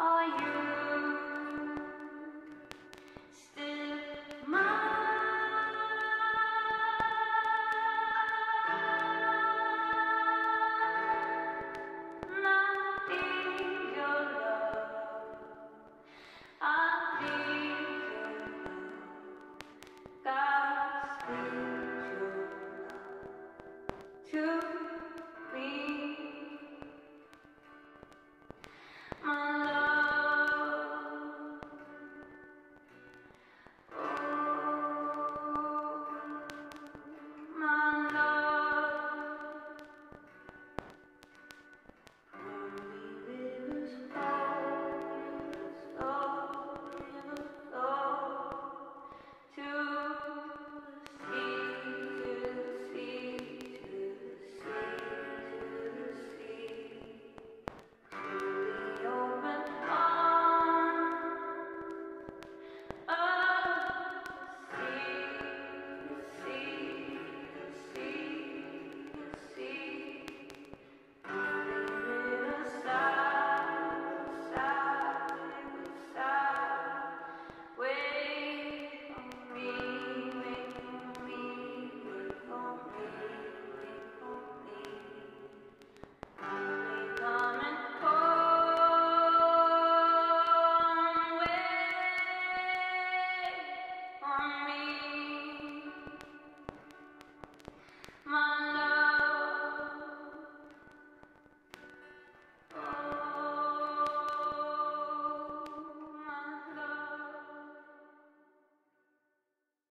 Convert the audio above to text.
Are you?